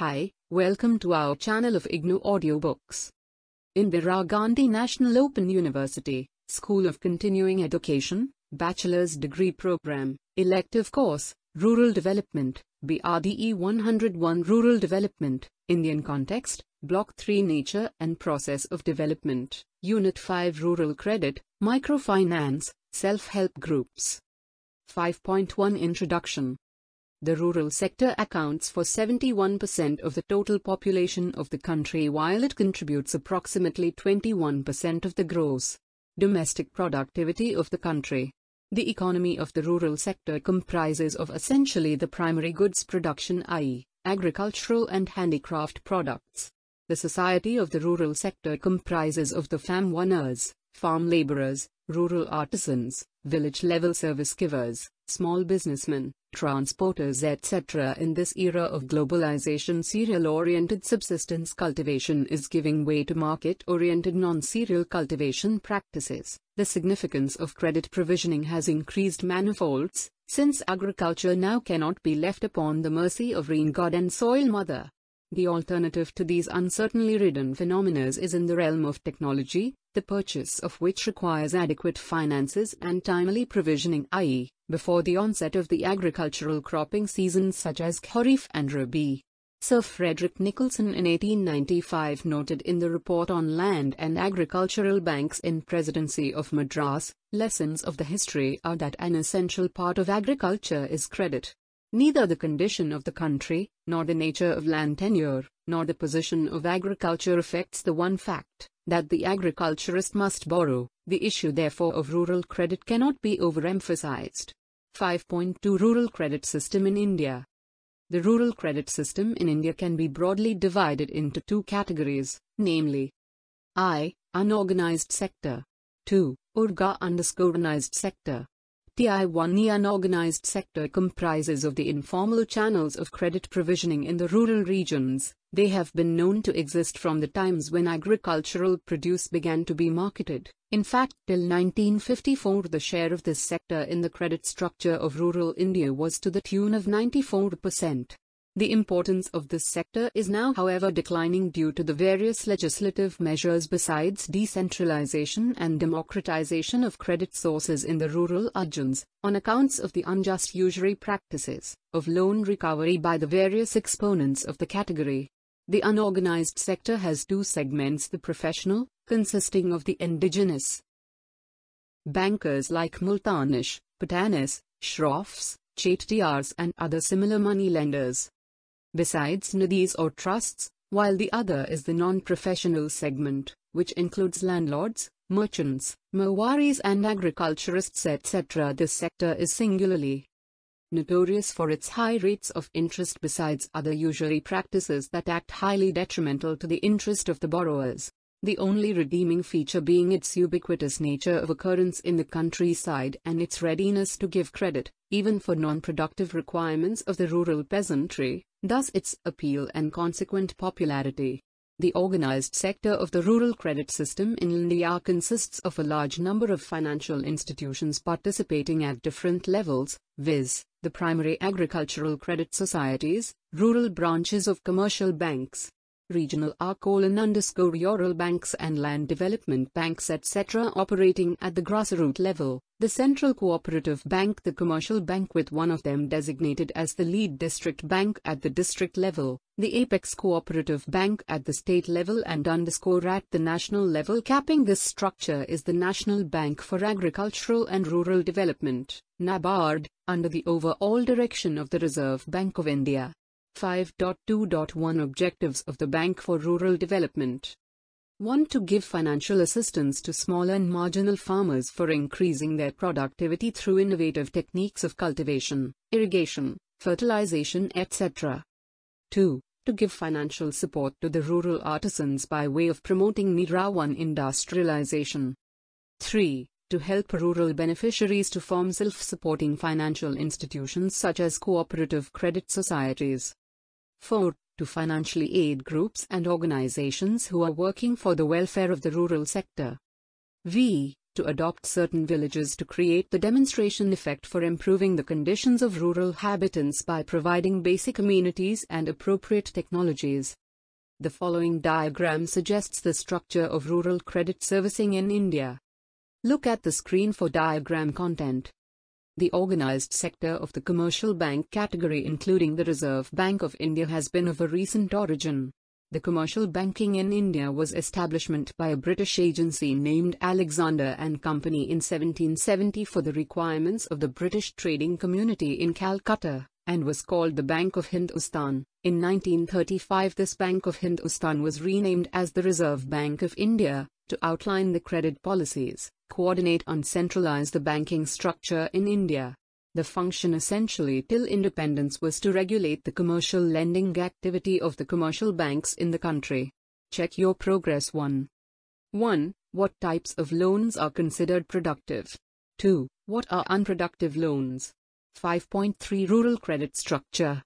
Hi, welcome to our channel of IGNOU Audiobooks. Indira Gandhi National Open University, School of Continuing Education, Bachelor's Degree Program, Elective Course, Rural Development, BRDE 101 Rural Development, Indian Context, Block 3 Nature and Process of Development, Unit 5 Rural Credit, Microfinance, Self-Help Groups. 5.1 Introduction the rural sector accounts for 71% of the total population of the country while it contributes approximately 21% of the gross domestic productivity of the country. The economy of the rural sector comprises of essentially the primary goods production i.e., agricultural and handicraft products. The society of the rural sector comprises of the farm owners, farm laborers, rural artisans, village-level service givers, small businessmen, transporters etc. In this era of globalization cereal-oriented subsistence cultivation is giving way to market-oriented non-cereal cultivation practices. The significance of credit provisioning has increased manifolds, since agriculture now cannot be left upon the mercy of rain god and soil mother. The alternative to these uncertainly ridden phenomena is in the realm of technology, the purchase of which requires adequate finances and timely provisioning i.e., before the onset of the agricultural cropping seasons such as Kharif and Rabi. Sir Frederick Nicholson in 1895 noted in the report on land and agricultural banks in Presidency of Madras, lessons of the history are that an essential part of agriculture is credit. Neither the condition of the country, nor the nature of land tenure, nor the position of agriculture affects the one fact, that the agriculturist must borrow. The issue therefore of rural credit cannot be overemphasized. 5.2 Rural Credit System in India The rural credit system in India can be broadly divided into two categories, namely I. Unorganized sector 2. Urga underscoreganized sector TI1 The unorganized sector comprises of the informal channels of credit provisioning in the rural regions. They have been known to exist from the times when agricultural produce began to be marketed. In fact, till 1954 the share of this sector in the credit structure of rural India was to the tune of 94%. The importance of this sector is now however declining due to the various legislative measures besides decentralization and democratization of credit sources in the rural regions, on accounts of the unjust usury practices of loan recovery by the various exponents of the category. The unorganized sector has two segments the professional, consisting of the indigenous bankers like Multanish, Patanis, Shroffs, Chettiars and other similar money lenders besides nidhis or trusts, while the other is the non-professional segment, which includes landlords, merchants, Marwaris and agriculturists etc. This sector is singularly notorious for its high rates of interest besides other usury practices that act highly detrimental to the interest of the borrowers the only redeeming feature being its ubiquitous nature of occurrence in the countryside and its readiness to give credit, even for non-productive requirements of the rural peasantry, thus its appeal and consequent popularity. The organized sector of the rural credit system in India consists of a large number of financial institutions participating at different levels, viz., the primary agricultural credit societies, rural branches of commercial banks, regional R colon underscore rural banks and land development banks etc. operating at the grassroots level, the Central Cooperative Bank the commercial bank with one of them designated as the lead district bank at the district level, the Apex Cooperative Bank at the state level and underscore at the national level capping this structure is the National Bank for Agricultural and Rural Development, NABARD, under the overall direction of the Reserve Bank of India. 5.2.1 Objectives of the Bank for Rural Development 1. To give financial assistance to small and marginal farmers for increasing their productivity through innovative techniques of cultivation, irrigation, fertilization, etc. 2. To give financial support to the rural artisans by way of promoting Nirawan industrialization. 3. To help rural beneficiaries to form self-supporting financial institutions such as cooperative credit societies. 4. To financially aid groups and organizations who are working for the welfare of the rural sector. V. to adopt certain villages to create the demonstration effect for improving the conditions of rural habitants by providing basic amenities and appropriate technologies. The following diagram suggests the structure of rural credit servicing in India. Look at the screen for diagram content. The organized sector of the commercial bank category including the Reserve Bank of India has been of a recent origin. The commercial banking in India was establishment by a British agency named Alexander and Company in 1770 for the requirements of the British trading community in Calcutta, and was called the Bank of Hindustan. In 1935 this Bank of Hindustan was renamed as the Reserve Bank of India, to outline the credit policies, coordinate and centralize the banking structure in India. The function essentially till independence was to regulate the commercial lending activity of the commercial banks in the country. Check your progress 1. 1. What types of loans are considered productive? 2. What are unproductive loans? 5.3 Rural Credit Structure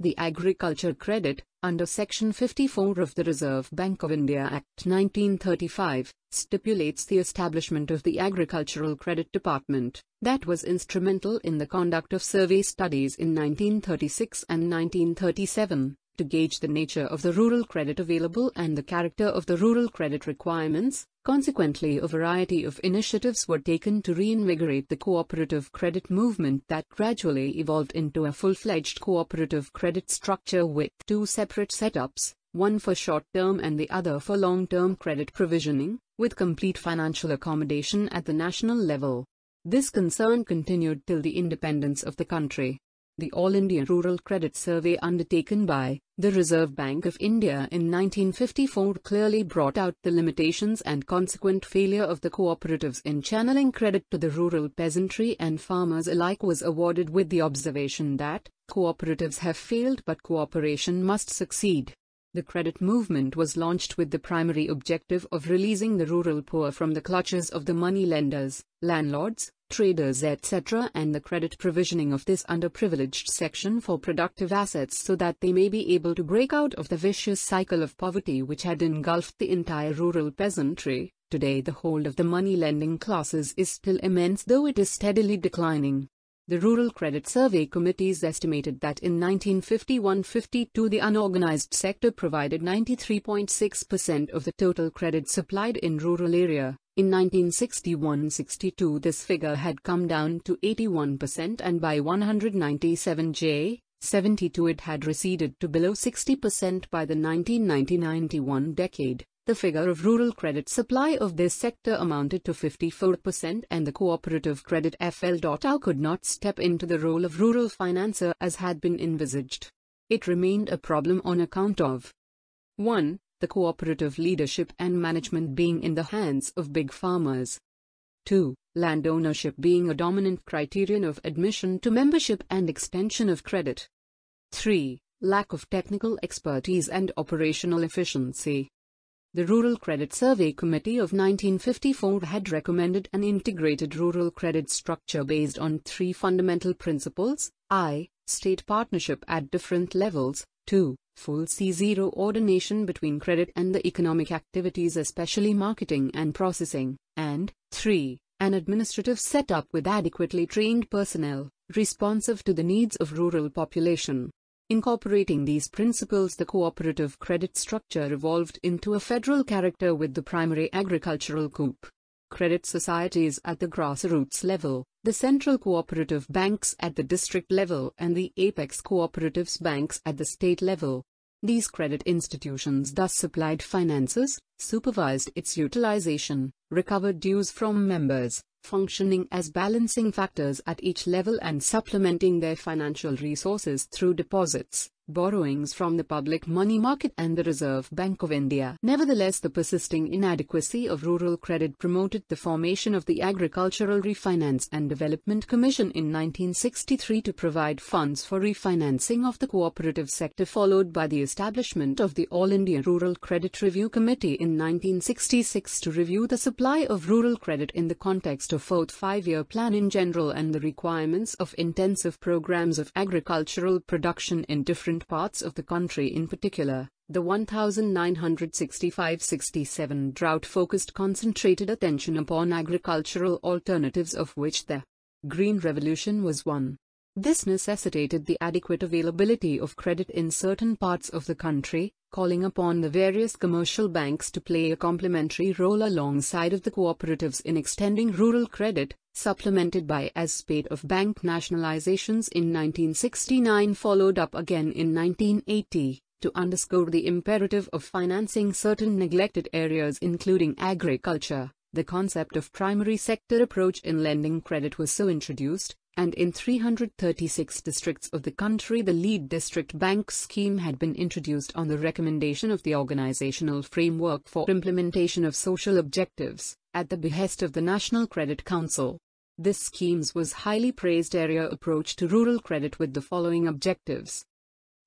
the Agriculture Credit, under Section 54 of the Reserve Bank of India Act 1935, stipulates the establishment of the Agricultural Credit Department, that was instrumental in the conduct of survey studies in 1936 and 1937 to gauge the nature of the rural credit available and the character of the rural credit requirements. Consequently, a variety of initiatives were taken to reinvigorate the cooperative credit movement that gradually evolved into a full-fledged cooperative credit structure with two separate setups, one for short-term and the other for long-term credit provisioning, with complete financial accommodation at the national level. This concern continued till the independence of the country. The All India Rural Credit Survey undertaken by the Reserve Bank of India in 1954 clearly brought out the limitations and consequent failure of the cooperatives in channeling credit to the rural peasantry and farmers alike was awarded with the observation that cooperatives have failed but cooperation must succeed. The credit movement was launched with the primary objective of releasing the rural poor from the clutches of the money lenders, landlords, traders etc. and the credit provisioning of this underprivileged section for productive assets so that they may be able to break out of the vicious cycle of poverty which had engulfed the entire rural peasantry. Today the hold of the money lending classes is still immense though it is steadily declining. The Rural Credit Survey Committees estimated that in 1951-52 the unorganized sector provided 93.6% of the total credit supplied in rural area. In 1961-62 this figure had come down to 81% and by 197 J. 72 it had receded to below 60% by the 1990-91 decade. The figure of rural credit supply of this sector amounted to 54% and the cooperative credit FL.AU could not step into the role of rural financer as had been envisaged. It remained a problem on account of 1 the cooperative leadership and management being in the hands of big farmers. 2. Land ownership being a dominant criterion of admission to membership and extension of credit. 3. Lack of technical expertise and operational efficiency. The Rural Credit Survey Committee of 1954 had recommended an integrated rural credit structure based on three fundamental principles I. State partnership at different levels, 2 full C0 ordination between credit and the economic activities especially marketing and processing, and 3. An administrative setup with adequately trained personnel, responsive to the needs of rural population. Incorporating these principles the cooperative credit structure evolved into a federal character with the primary agricultural coup credit societies at the grassroots level, the central cooperative banks at the district level and the apex cooperatives banks at the state level. These credit institutions thus supplied finances, supervised its utilization, recovered dues from members, functioning as balancing factors at each level and supplementing their financial resources through deposits borrowings from the public money market and the Reserve Bank of India. Nevertheless, the persisting inadequacy of rural credit promoted the formation of the Agricultural Refinance and Development Commission in 1963 to provide funds for refinancing of the cooperative sector followed by the establishment of the All India Rural Credit Review Committee in 1966 to review the supply of rural credit in the context of fourth five-year plan in general and the requirements of intensive programs of agricultural production in different different parts of the country in particular, The 1965-67 drought focused concentrated attention upon agricultural alternatives of which the Green Revolution was one. This necessitated the adequate availability of credit in certain parts of the country, calling upon the various commercial banks to play a complementary role alongside of the cooperatives in extending rural credit, supplemented by as spate of bank nationalizations in 1969 followed up again in 1980 to underscore the imperative of financing certain neglected areas including agriculture. The concept of primary sector approach in lending credit was so introduced, and in 336 districts of the country the lead district bank scheme had been introduced on the recommendation of the organizational framework for implementation of social objectives, at the behest of the National Credit Council. This scheme's was highly praised area approach to rural credit with the following objectives.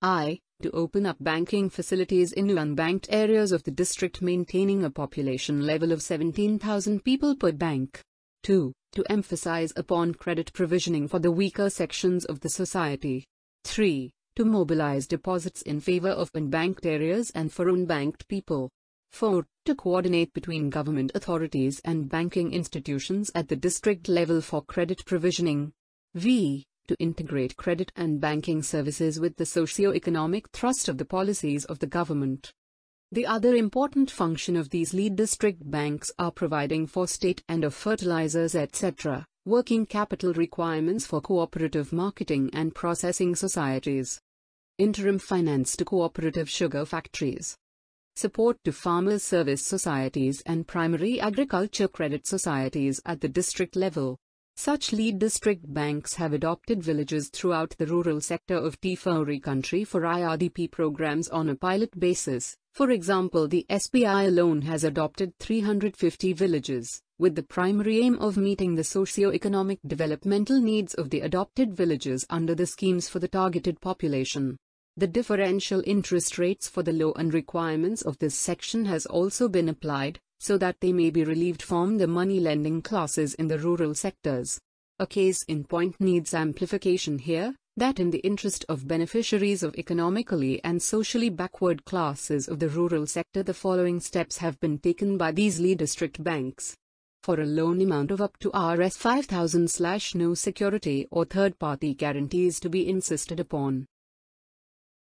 I to open up banking facilities in unbanked areas of the district maintaining a population level of 17,000 people per bank. 2. To emphasize upon credit provisioning for the weaker sections of the society. 3. To mobilize deposits in favor of unbanked areas and for unbanked people. 4. To coordinate between government authorities and banking institutions at the district level for credit provisioning. V to integrate credit and banking services with the socio-economic thrust of the policies of the government. The other important function of these lead district banks are providing for state and of fertilizers etc., working capital requirements for cooperative marketing and processing societies. Interim finance to cooperative sugar factories. Support to farmers service societies and primary agriculture credit societies at the district level. Such lead district banks have adopted villages throughout the rural sector of Tifuri country for IRDP programs on a pilot basis. For example, the SBI alone has adopted 350 villages, with the primary aim of meeting the socio-economic developmental needs of the adopted villages under the schemes for the targeted population. The differential interest rates for the loan requirements of this section has also been applied, so that they may be relieved from the money lending classes in the rural sectors. A case in point needs amplification here, that in the interest of beneficiaries of economically and socially backward classes of the rural sector the following steps have been taken by these lead district banks. For a loan amount of up to Rs 5000 slash no security or third-party guarantees to be insisted upon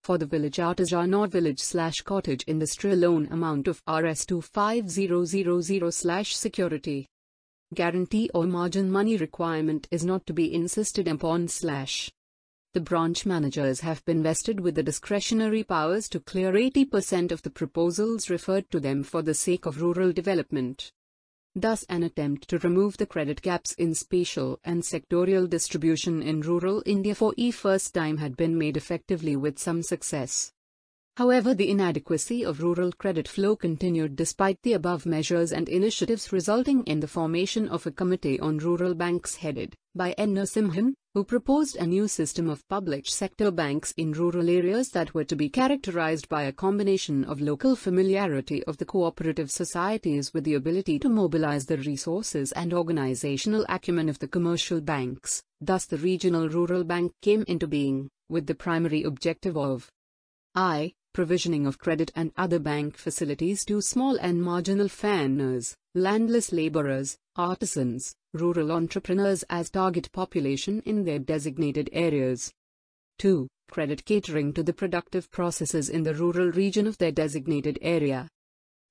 for the village artisan or village slash cottage industry loan amount of Rs 25000 slash security. Guarantee or margin money requirement is not to be insisted upon slash. The branch managers have been vested with the discretionary powers to clear 80% of the proposals referred to them for the sake of rural development. Thus an attempt to remove the credit gaps in spatial and sectorial distribution in rural India for e first time had been made effectively with some success. However the inadequacy of rural credit flow continued despite the above measures and initiatives resulting in the formation of a committee on rural banks headed by N. Narasimham, who proposed a new system of public sector banks in rural areas that were to be characterized by a combination of local familiarity of the cooperative societies with the ability to mobilize the resources and organizational acumen of the commercial banks. Thus the regional rural bank came into being, with the primary objective of I provisioning of credit and other bank facilities to small and marginal farmers, landless laborers, artisans, rural entrepreneurs as target population in their designated areas. 2. Credit catering to the productive processes in the rural region of their designated area.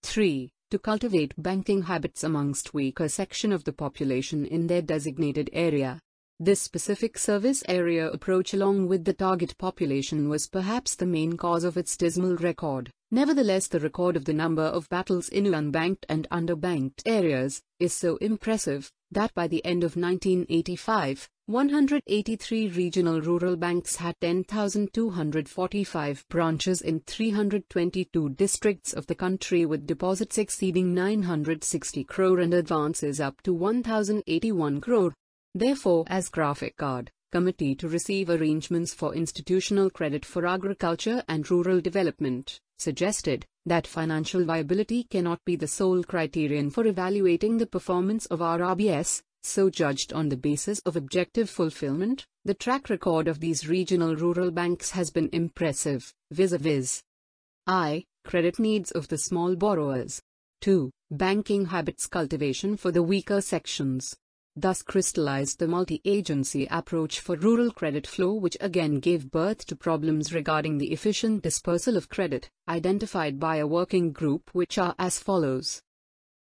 3. To cultivate banking habits amongst weaker section of the population in their designated area. This specific service area approach along with the target population was perhaps the main cause of its dismal record. Nevertheless the record of the number of battles in unbanked and underbanked areas is so impressive that by the end of 1985, 183 regional rural banks had 10,245 branches in 322 districts of the country with deposits exceeding 960 crore and advances up to 1,081 crore. Therefore, as CRAFICARD, Committee to receive arrangements for institutional credit for agriculture and rural development, suggested that financial viability cannot be the sole criterion for evaluating the performance of RRBS, so judged on the basis of objective fulfillment, the track record of these regional rural banks has been impressive, vis-a-vis I, credit needs of the small borrowers. 2. Banking habits cultivation for the weaker sections. Thus crystallized the multi-agency approach for rural credit flow which again gave birth to problems regarding the efficient dispersal of credit, identified by a working group which are as follows.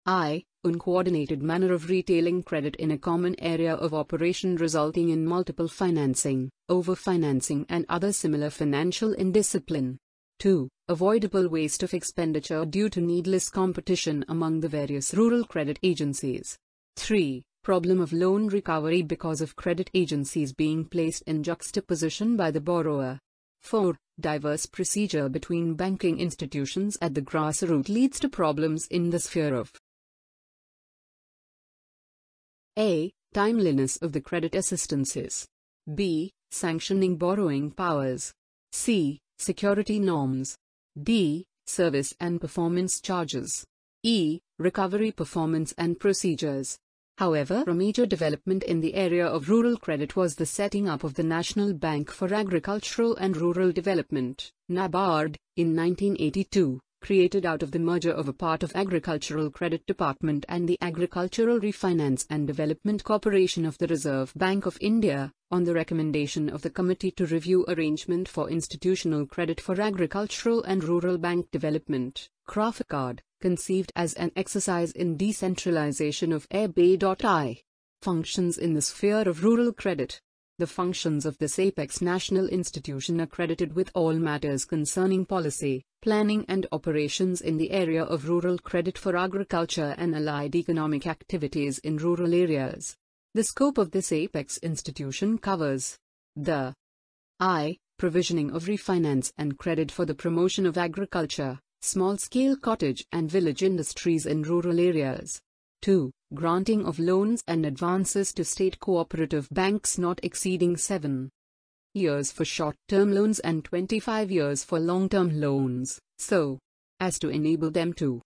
I. Uncoordinated manner of retailing credit in a common area of operation resulting in multiple financing, overfinancing and other similar financial indiscipline. 2. Avoidable waste of expenditure due to needless competition among the various rural credit agencies. 3. Problem of loan recovery because of credit agencies being placed in juxtaposition by the borrower. 4. Diverse procedure between banking institutions at the grassroots leads to problems in the sphere of A. Timeliness of the credit assistances. B. Sanctioning borrowing powers. C. Security norms. D. Service and performance charges. E. Recovery performance and procedures. However, a major development in the area of rural credit was the setting up of the National Bank for Agricultural and Rural Development, NABARD, in 1982 created out of the merger of a part of Agricultural Credit Department and the Agricultural Refinance and Development Corporation of the Reserve Bank of India, on the recommendation of the Committee to Review Arrangement for Institutional Credit for Agricultural and Rural Bank Development, CRAFICARD, conceived as an exercise in decentralization of RBI. Functions in the sphere of rural credit the functions of this apex national institution are credited with all matters concerning policy, planning and operations in the area of rural credit for agriculture and allied economic activities in rural areas. The scope of this apex institution covers the I. Provisioning of refinance and credit for the promotion of agriculture, small-scale cottage and village industries in rural areas. 2. Granting of loans and advances to state cooperative banks not exceeding 7 years for short-term loans and 25 years for long-term loans, so as to enable them to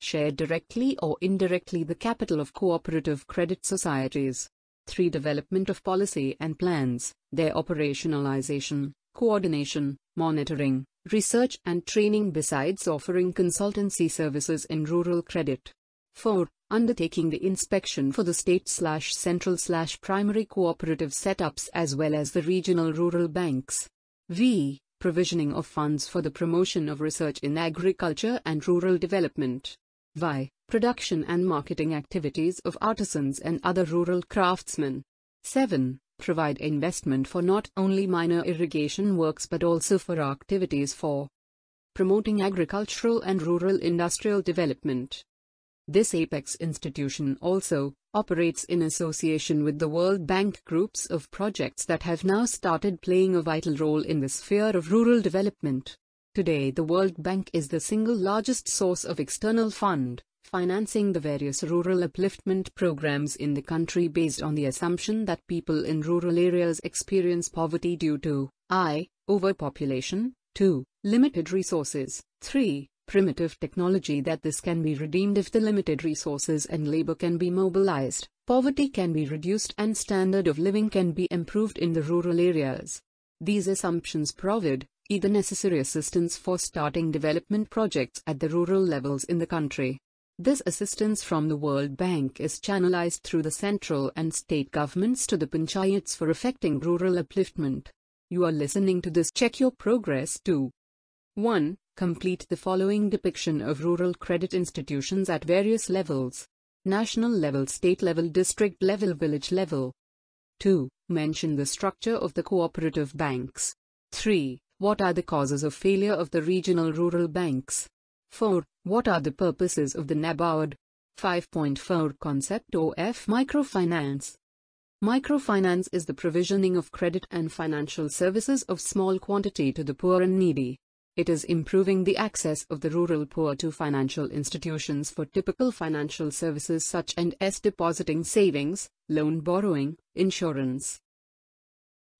share directly or indirectly the capital of cooperative credit societies. 3. Development of policy and plans, their operationalization, coordination, monitoring, research and training besides offering consultancy services in rural credit. 4 undertaking the inspection for the state slash central slash primary cooperative setups as well as the regional rural banks. V. Provisioning of funds for the promotion of research in agriculture and rural development. Y. Production and marketing activities of artisans and other rural craftsmen. 7. Provide investment for not only minor irrigation works but also for activities for promoting agricultural and rural industrial development. This apex institution also operates in association with the World Bank groups of projects that have now started playing a vital role in the sphere of rural development. Today the World Bank is the single largest source of external fund, financing the various rural upliftment programs in the country based on the assumption that people in rural areas experience poverty due to I. Overpopulation, 2. Limited resources, 3 primitive technology that this can be redeemed if the limited resources and labor can be mobilized, poverty can be reduced and standard of living can be improved in the rural areas. These assumptions provide either necessary assistance for starting development projects at the rural levels in the country. This assistance from the World Bank is channelized through the central and state governments to the panchayats for effecting rural upliftment. You are listening to this Check Your Progress too. 1. Complete the following depiction of rural credit institutions at various levels. National level, state level, district level, village level. 2. Mention the structure of the cooperative banks. 3. What are the causes of failure of the regional rural banks? 4. What are the purposes of the NABARD? 5.4 Concept of Microfinance Microfinance is the provisioning of credit and financial services of small quantity to the poor and needy. It is improving the access of the rural poor to financial institutions for typical financial services such as depositing savings, loan borrowing, insurance,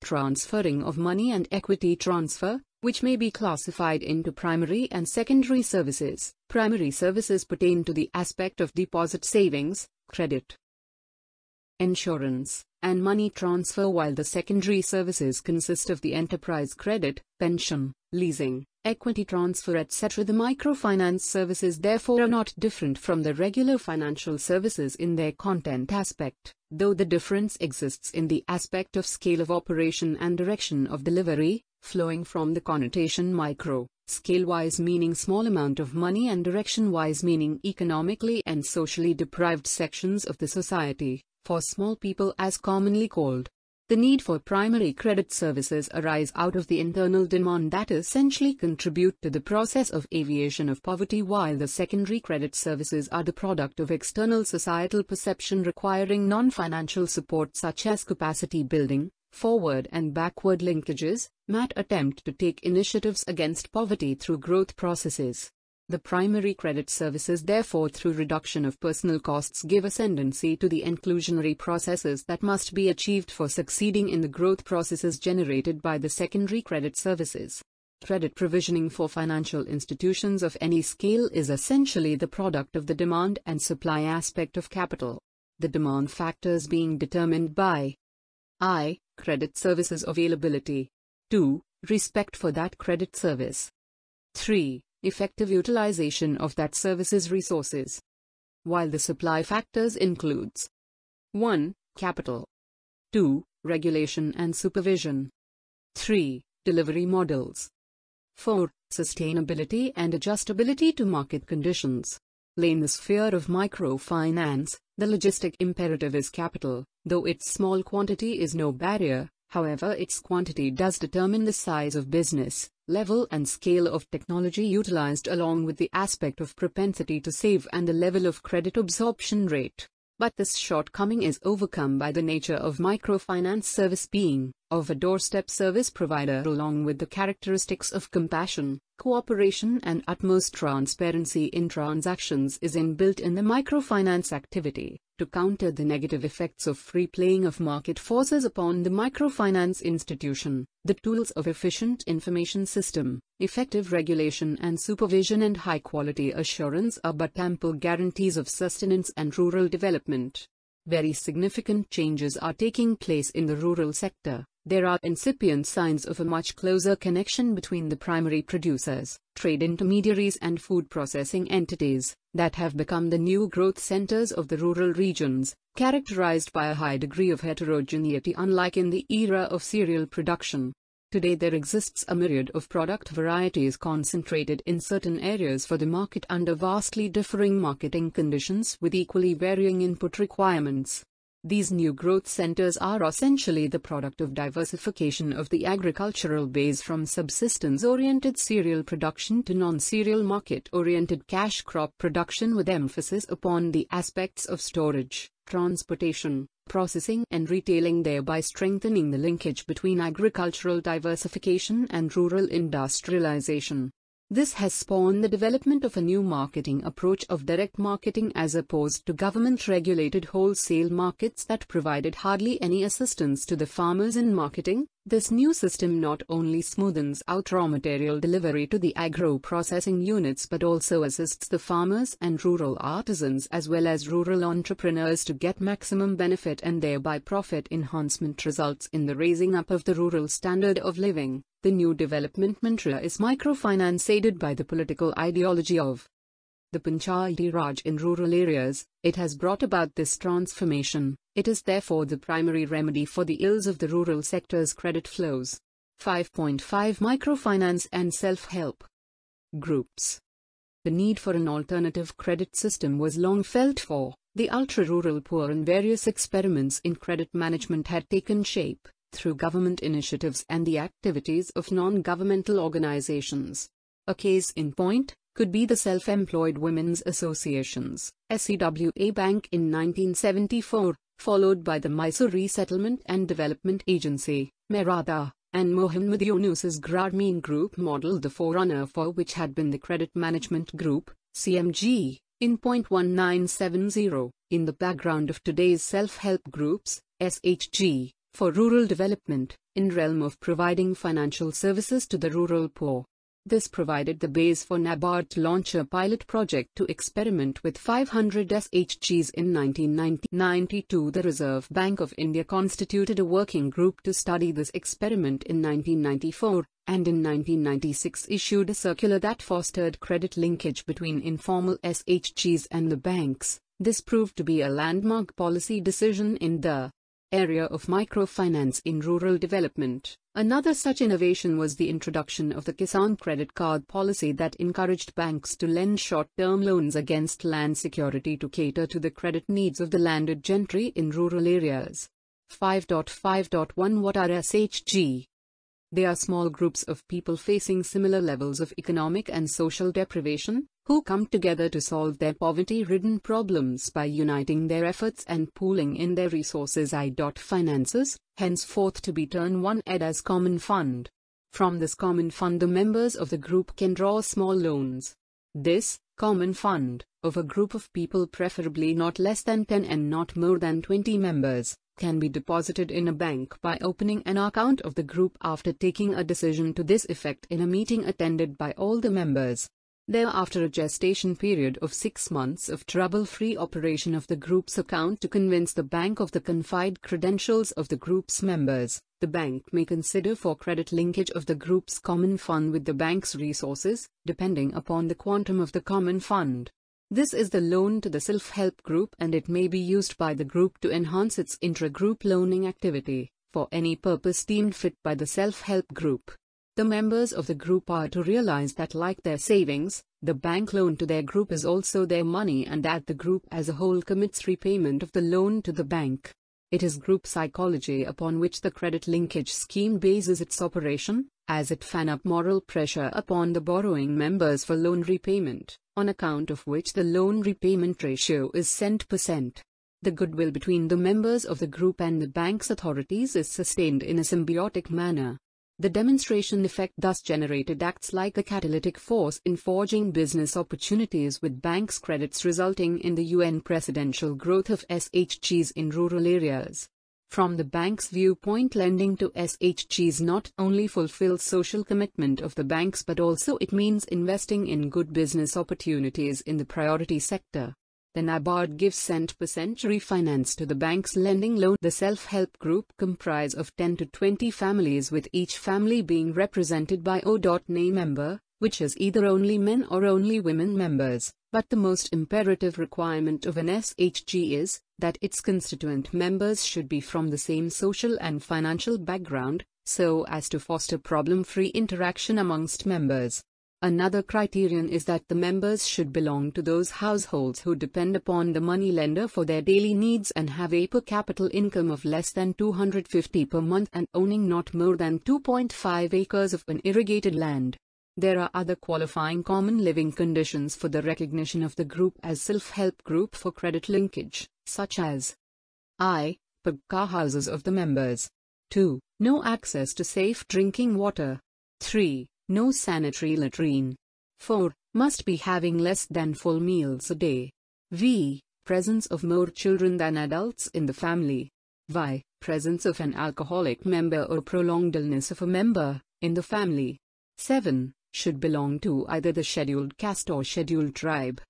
transferring of money and equity transfer, which may be classified into primary and secondary services. Primary services pertain to the aspect of deposit savings, credit, insurance, and money transfer while the secondary services consist of the enterprise credit, pension, leasing, equity transfer, etc. The microfinance services therefore are not different from the regular financial services in their content aspect, though the difference exists in the aspect of scale of operation and direction of delivery, flowing from the connotation micro, scale-wise meaning small amount of money and direction-wise meaning economically and socially deprived sections of the society, for small people as commonly called. The need for primary credit services arise out of the internal demand that essentially contribute to the process of aviation of poverty while the secondary credit services are the product of external societal perception requiring non-financial support such as capacity building, forward and backward linkages, MAT attempt to take initiatives against poverty through growth processes. The primary credit services therefore through reduction of personal costs give ascendancy to the inclusionary processes that must be achieved for succeeding in the growth processes generated by the secondary credit services. Credit provisioning for financial institutions of any scale is essentially the product of the demand and supply aspect of capital. The demand factors being determined by I. Credit services availability. 2. Respect for that credit service. 3 effective utilization of that service's resources. While the supply factors includes 1. Capital 2. Regulation and supervision 3. Delivery models 4. Sustainability and adjustability to market conditions. In the sphere of microfinance, the logistic imperative is capital, though its small quantity is no barrier, however its quantity does determine the size of business, level and scale of technology utilized along with the aspect of propensity to save and the level of credit absorption rate. But this shortcoming is overcome by the nature of microfinance service being of a doorstep service provider along with the characteristics of compassion, cooperation and utmost transparency in transactions is inbuilt in the microfinance activity to counter the negative effects of free playing of market forces upon the microfinance institution, the tools of efficient information system, effective regulation and supervision and high quality assurance are but ample guarantees of sustenance and rural development. Very significant changes are taking place in the rural sector. There are incipient signs of a much closer connection between the primary producers, trade intermediaries and food processing entities, that have become the new growth centers of the rural regions, characterized by a high degree of heterogeneity unlike in the era of cereal production. Today there exists a myriad of product varieties concentrated in certain areas for the market under vastly differing marketing conditions with equally varying input requirements. These new growth centers are essentially the product of diversification of the agricultural base from subsistence-oriented cereal production to non-cereal market-oriented cash crop production with emphasis upon the aspects of storage, transportation, processing and retailing thereby strengthening the linkage between agricultural diversification and rural industrialization. This has spawned the development of a new marketing approach of direct marketing as opposed to government regulated wholesale markets that provided hardly any assistance to the farmers in marketing. This new system not only smoothens out raw material delivery to the agro processing units but also assists the farmers and rural artisans as well as rural entrepreneurs to get maximum benefit and thereby profit enhancement results in the raising up of the rural standard of living. The new development mantra is microfinance aided by the political ideology of the Panchayati Raj in rural areas. It has brought about this transformation. It is therefore the primary remedy for the ills of the rural sector's credit flows. 5.5 Microfinance and Self-Help Groups The need for an alternative credit system was long felt for the ultra-rural poor and various experiments in credit management had taken shape through government initiatives and the activities of non-governmental organizations. A case in point could be the Self-Employed Women's Associations, SEWA Bank in 1974, followed by the Mysore Resettlement and Development Agency, MYRADA, and Muhammad Yunus's Grameen Group model the forerunner for which had been the Credit Management Group, CMG, in .1970, in the background of today's self-help groups, SHG for rural development, in realm of providing financial services to the rural poor. This provided the base for NABARD to launch a pilot project to experiment with 500 SHGs in 1992. The Reserve Bank of India constituted a working group to study this experiment in 1994, and in 1996 issued a circular that fostered credit linkage between informal SHGs and the banks. This proved to be a landmark policy decision in the area of microfinance in rural development. Another such innovation was the introduction of the Kisan credit card policy that encouraged banks to lend short-term loans against land security to cater to the credit needs of the landed gentry in rural areas. 5.5.1 What are SHG? They are small groups of people facing similar levels of economic and social deprivation, who come together to solve their poverty-ridden problems by uniting their efforts and pooling in their resources. I. Finances, henceforth to be termed one ed as common fund. From this common fund the members of the group can draw small loans. This, common fund, of a group of people preferably not less than 10 and not more than 20 members, can be deposited in a bank by opening an account of the group after taking a decision to this effect in a meeting attended by all the members. Thereafter a gestation period of six months of trouble-free operation of the group's account to convince the bank of the confide credentials of the group's members, the bank may consider for credit linkage of the group's common fund with the bank's resources, depending upon the quantum of the common fund. This is the loan to the self-help group and it may be used by the group to enhance its intra-group loaning activity, for any purpose deemed fit by the self-help group. The members of the group are to realize that like their savings, the bank loan to their group is also their money and that the group as a whole commits repayment of the loan to the bank. It is group psychology upon which the credit linkage scheme bases its operation, as it fan up moral pressure upon the borrowing members for loan repayment, on account of which the loan repayment ratio is cent percent. The goodwill between the members of the group and the bank's authorities is sustained in a symbiotic manner. The demonstration effect thus generated acts like a catalytic force in forging business opportunities with banks' credits resulting in the UN presidential growth of SHGs in rural areas. From the bank's viewpoint lending to SHGs not only fulfills social commitment of the banks but also it means investing in good business opportunities in the priority sector. The NABARD gives cent per percent refinance to the bank's lending loan. The self-help group comprise of 10 to 20 families with each family being represented by O.NA member, which is either only men or only women members. But the most imperative requirement of an SHG is that its constituent members should be from the same social and financial background, so as to foster problem-free interaction amongst members. Another criterion is that the members should belong to those households who depend upon the money lender for their daily needs and have a per capita income of less than 250 per month and owning not more than 2.5 acres of unirrigated land. There are other qualifying common living conditions for the recognition of the group as self-help group for credit linkage, such as I. Pagka houses of the members. 2. No access to safe drinking water. 3. No sanitary latrine. 4. Must be having less than full meals a day. V. Presence of more children than adults in the family. Y. Presence of an alcoholic member or prolonged illness of a member in the family. 7 should belong to either the scheduled caste or scheduled tribe.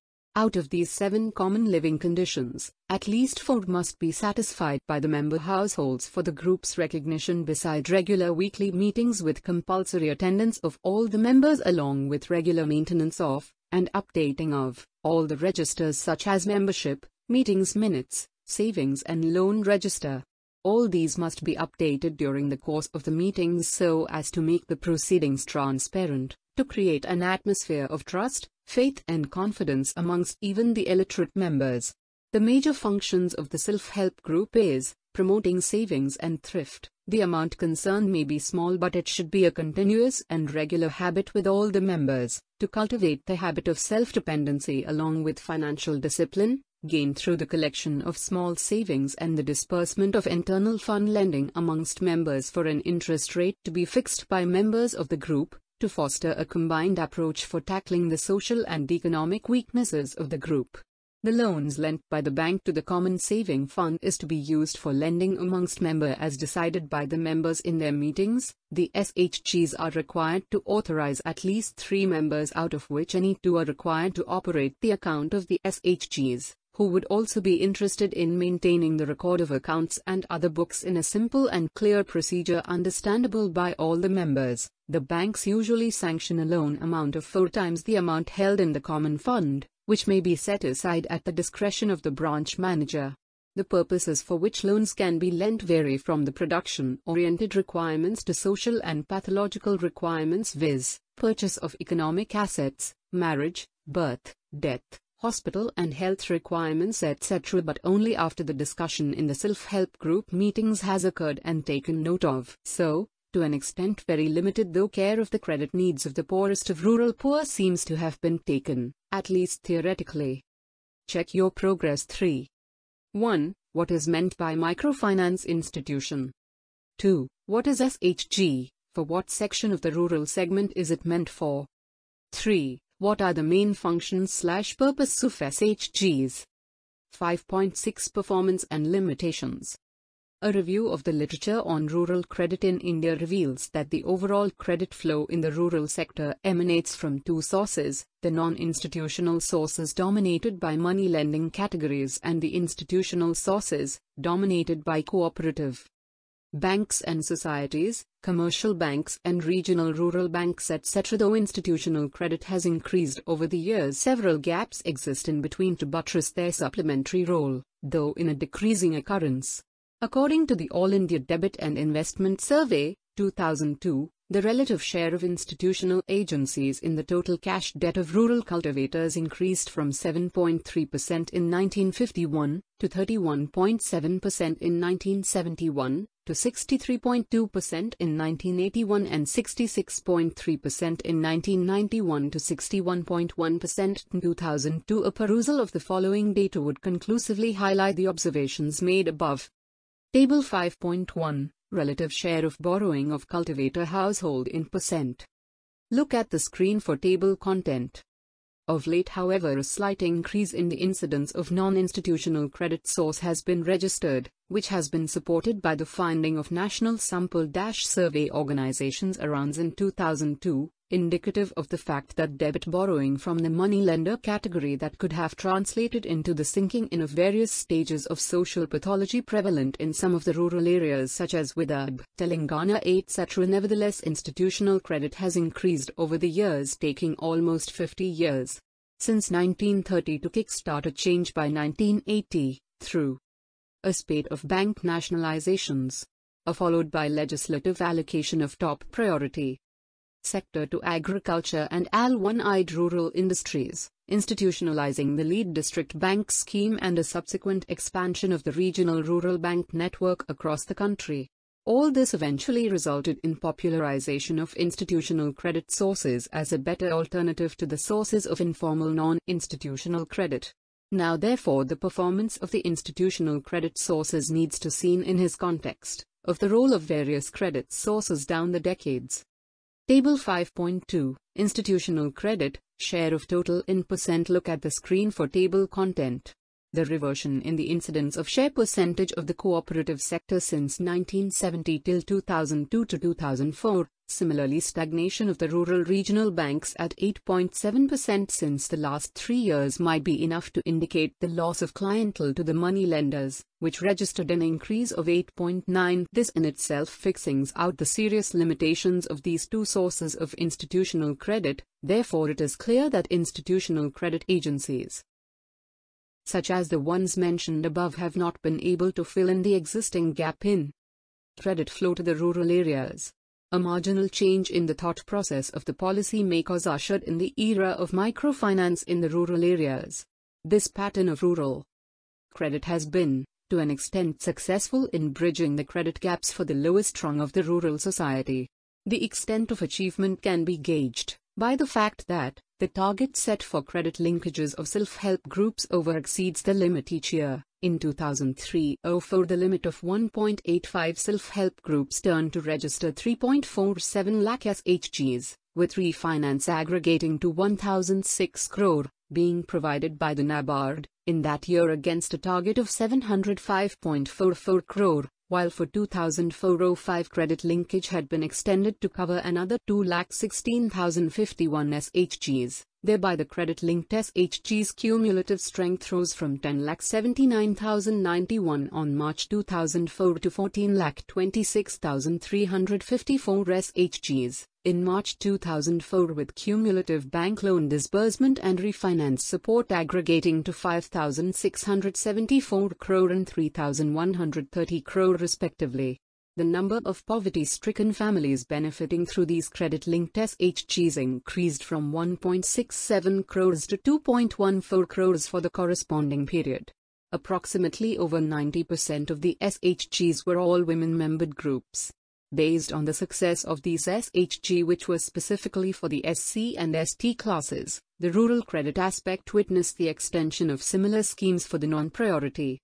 Out of these seven common living conditions, at least four must be satisfied by the member households for the group's recognition beside regular weekly meetings with compulsory attendance of all the members along with regular maintenance of, and updating of, all the registers such as membership, meetings minutes, savings and loan register. All these must be updated during the course of the meetings so as to make the proceedings transparent to create an atmosphere of trust, faith and confidence amongst even the illiterate members. The major functions of the self-help group is promoting savings and thrift. The amount concerned may be small but it should be a continuous and regular habit with all the members to cultivate the habit of self-dependency along with financial discipline, gained through the collection of small savings and the disbursement of internal fund lending amongst members for an interest rate to be fixed by members of the group, to foster a combined approach for tackling the social and economic weaknesses of the group. The loans lent by the bank to the Common Saving Fund is to be used for lending amongst member as decided by the members in their meetings. The SHGs are required to authorize at least three members out of which any two are required to operate the account of the SHGs who would also be interested in maintaining the record of accounts and other books in a simple and clear procedure understandable by all the members. The banks usually sanction a loan amount of four times the amount held in the common fund which may be set aside at the discretion of the branch manager. The purposes for which loans can be lent vary from the production-oriented requirements to social and pathological requirements viz., purchase of economic assets, marriage, birth, death, hospital and health requirements etc. but only after the discussion in the self-help group meetings has occurred and taken note of. So, to an extent very limited though care of the credit needs of the poorest of rural poor seems to have been taken, at least theoretically. Check your progress 3. 1. What is meant by microfinance institution? 2. What is SHG? For what section of the rural segment is it meant for? 3. What are the main functions slash purpose of SHGs? 5.6 Performance and limitations. A review of the literature on rural credit in India reveals that the overall credit flow in the rural sector emanates from two sources, the non-institutional sources dominated by money lending categories and the institutional sources, dominated by cooperative banks and societies, commercial banks and regional rural banks etc. Though institutional credit has increased over the years several gaps exist in between to buttress their supplementary role, though in a decreasing occurrence. According to the All India Debit and Investment Survey, 2002, the relative share of institutional agencies in the total cash debt of rural cultivators increased from 7.3% in 1951 to 31.7% in 1971 to 63.2% in 1981 and 66.3% in 1991 to 61.1% in 2002. A perusal of the following data would conclusively highlight the observations made above. Table 5.1 Relative share of borrowing of cultivator household in percent. Look at the screen for table content. Of late, however, a slight increase in the incidence of non-institutional credit source has been registered, which has been supported by the finding of national sample-survey organizations around in 2002, indicative of the fact that debit borrowing from the moneylender category that could have translated into the sinking in of various stages of social pathology prevalent in some of the rural areas such as Vidarbha, Telangana etc. Nevertheless institutional credit has increased over the years taking almost 50 years. Since 1930 to kickstart a change by 1980, through a spate of bank nationalizations, followed by legislative allocation of top priority sector to agriculture and al-one-eyed rural industries, institutionalizing the lead district bank scheme and a subsequent expansion of the regional rural bank network across the country. All this eventually resulted in popularization of institutional credit sources as a better alternative to the sources of informal non-institutional credit. Now therefore the performance of the institutional credit sources needs to seen in his context of the role of various credit sources down the decades. Table 5.2 Institutional Credit Share of Total in percent Look at the screen for table content. The reversion in the incidence of share percentage of the cooperative sector since 1970 till 2002 to 2004 Similarly stagnation of the rural regional banks at 8.7% since the last three years might be enough to indicate the loss of clientele to the money lenders, which registered an increase of 8.9. This in itself fixings out the serious limitations of these two sources of institutional credit, therefore it is clear that institutional credit agencies such as the ones mentioned above have not been able to fill in the existing gap in credit flow to the rural areas. A marginal change in the thought process of the policy makers ushered in the era of microfinance in the rural areas. This pattern of rural credit has been, to an extent, successful in bridging the credit gaps for the lowest rung of the rural society. The extent of achievement can be gauged by the fact that the target set for credit linkages of self-help groups over exceeds the limit each year. In 2003-04 the limit of 1.85 self-help groups turned to register 3.47 lakh SHGs, with refinance aggregating to 1006 crore, being provided by the NABARD, in that year against a target of 705.44 crore, while for 2004-05 credit linkage had been extended to cover another 2,16,051 SHGs. Thereby the credit-linked SHG's cumulative strength rose from 10,79,091 on March 2004 to 14,26,354 SHGs in March 2004 with cumulative bank loan disbursement and refinance support aggregating to 5,674 crore and 3,130 crore respectively. The number of poverty-stricken families benefiting through these credit-linked SHGs increased from 1.67 crores to 2.14 crores for the corresponding period. Approximately over 90% of the SHGs were all women-membered groups. Based on the success of these SHG which was specifically for the SC and ST classes, the rural credit aspect witnessed the extension of similar schemes for the non-priority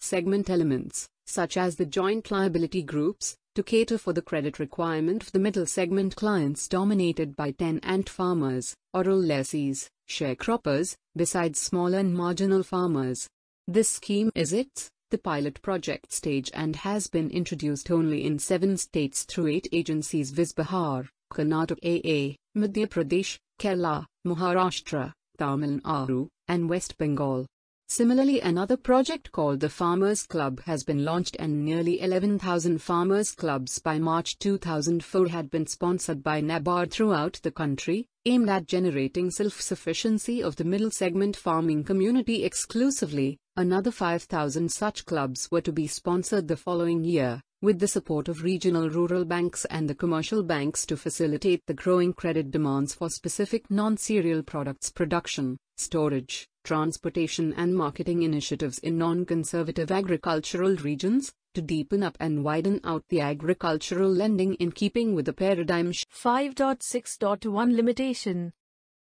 segment elements such as the joint liability groups, to cater for the credit requirement of the middle segment clients dominated by tenant farmers, rural lessees, sharecroppers, besides small and marginal farmers. This scheme is its the pilot project stage and has been introduced only in seven states through eight agencies viz Bihar, Karnataka AA, Madhya Pradesh, Kerala, Maharashtra, Tamil Nadu, and West Bengal. Similarly another project called the Farmers Club has been launched and nearly 11,000 farmers clubs by March 2004 had been sponsored by NABARD throughout the country, aimed at generating self-sufficiency of the middle segment farming community exclusively. Another 5,000 such clubs were to be sponsored the following year, with the support of regional rural banks and the commercial banks to facilitate the growing credit demands for specific non-cereal products production, storage, transportation and marketing initiatives in non-conservative agricultural regions, to deepen up and widen out the agricultural lending in keeping with the paradigm 5.6.1 limitation.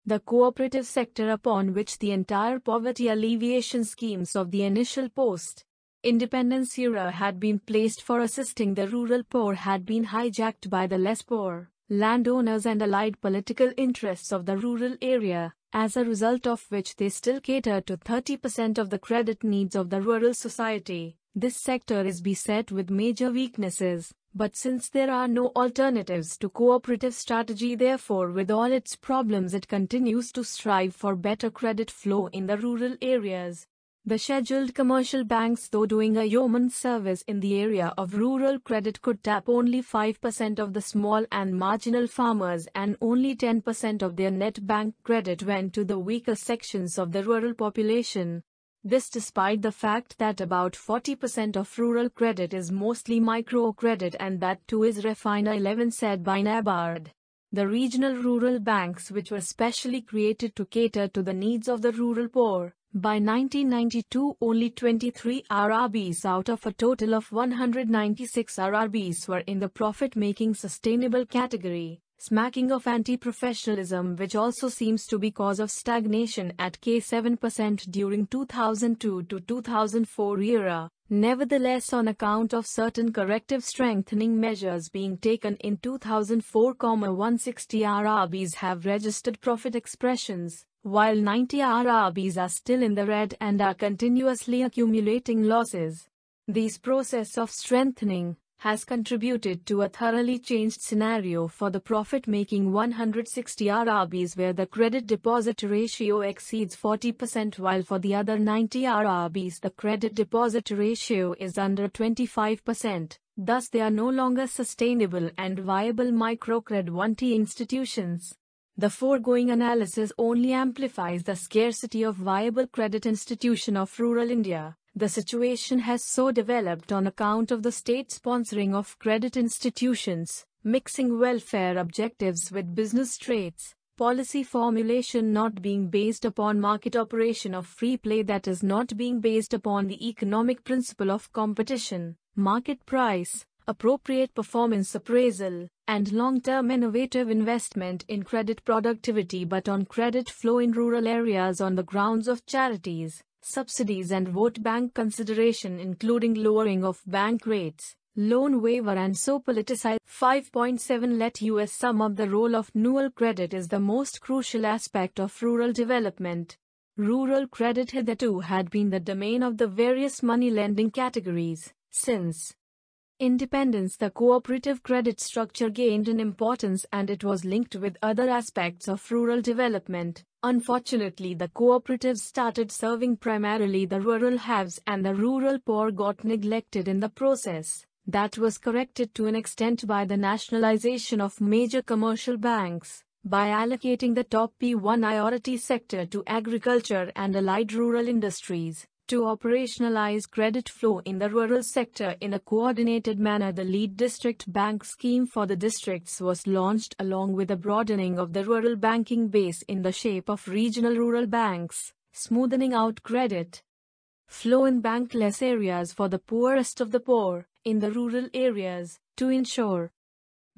The cooperative sector upon which the entire poverty alleviation schemes of the initial post independence era had been placed for assisting the rural poor had been hijacked by the less poor landowners and allied political interests of the rural area as a result of which they still cater to 30% of the credit needs of the rural society. This sector is beset with major weaknesses, but since there are no alternatives to cooperative strategy therefore with all its problems it continues to strive for better credit flow in the rural areas. The scheduled commercial banks though doing a yeoman's service in the area of rural credit could tap only 5% of the small and marginal farmers and only 10% of their net bank credit went to the weaker sections of the rural population. This despite the fact that about 40% of rural credit is mostly microcredit and that too is Refina 11 said by NABARD. The regional rural banks which were specially created to cater to the needs of the rural poor by 1992 only 23 RRBs out of a total of 196 RRBs were in the profit-making sustainable category, smacking of anti-professionalism which also seems to be cause of stagnation at K7% during 2002 to 2004 era. Nevertheless on account of certain corrective strengthening measures being taken in 2004, 160 RRBs have registered profit expressions while 90 RRBs are still in the red and are continuously accumulating losses. This process of strengthening has contributed to a thoroughly changed scenario for the profit-making 160 RRBs where the credit deposit ratio exceeds 40% while for the other 90 RRBs the credit deposit ratio is under 25%. Thus they are no longer sustainable and viable microcredit 1T institutions. The foregoing analysis only amplifies the scarcity of viable credit institution of rural India. The situation has so developed on account of the state sponsoring of credit institutions, mixing welfare objectives with business traits, policy formulation not being based upon market operation of free play that is not being based upon the economic principle of competition, market price, appropriate performance appraisal, and long-term innovative investment in credit productivity but on credit flow in rural areas on the grounds of charities, subsidies and vote bank consideration including lowering of bank rates, loan waiver and so politicized. 5.7 Let us sum up the role of NUAL credit is the most crucial aspect of rural development. Rural credit hitherto had been the domain of the various money lending categories. Since independence, the cooperative credit structure gained in importance and it was linked with other aspects of rural development. Unfortunately, the cooperatives started serving primarily the rural haves and the rural poor got neglected in the process. That was corrected to an extent by the nationalization of major commercial banks by allocating the top P1 priority sector to agriculture and allied rural industries. To operationalize credit flow in the rural sector in a coordinated manner, the lead district bank scheme for the districts was launched along with a broadening of the rural banking base in the shape of regional rural banks, smoothing out credit flow in bankless areas for the poorest of the poor in the rural areas to ensure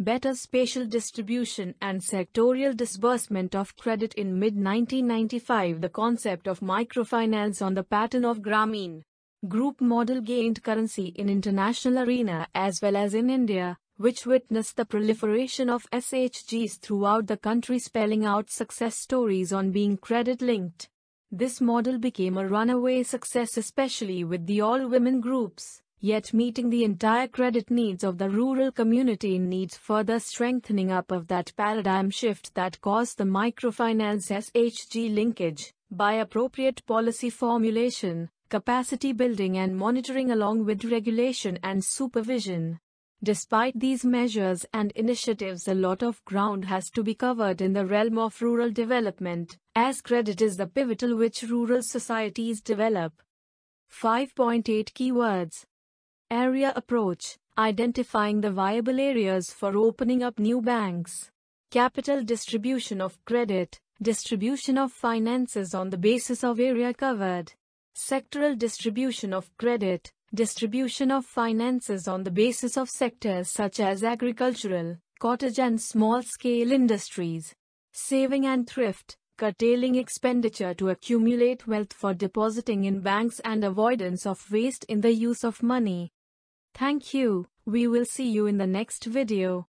better spatial distribution and sectorial disbursement of credit in mid-1995 the concept of microfinance on the pattern of Grameen group model gained currency in international arena as well as in India which witnessed the proliferation of SHGs throughout the country spelling out success stories on being credit linked. This model became a runaway success especially with the all-women groups yet meeting the entire credit needs of the rural community needs further strengthening up of that paradigm shift that caused the microfinance SHG linkage by appropriate policy formulation, capacity building and monitoring along with regulation and supervision. Despite these measures and initiatives a lot of ground has to be covered in the realm of rural development, as credit is the pivotal which rural societies develop. 5.8 Keywords Area approach, identifying the viable areas for opening up new banks. Capital distribution of credit, distribution of finances on the basis of area covered. Sectoral distribution of credit, distribution of finances on the basis of sectors such as agricultural, cottage and small-scale industries. Saving and thrift, curtailing expenditure to accumulate wealth for depositing in banks and avoidance of waste in the use of money. Thank you. We will see you in the next video.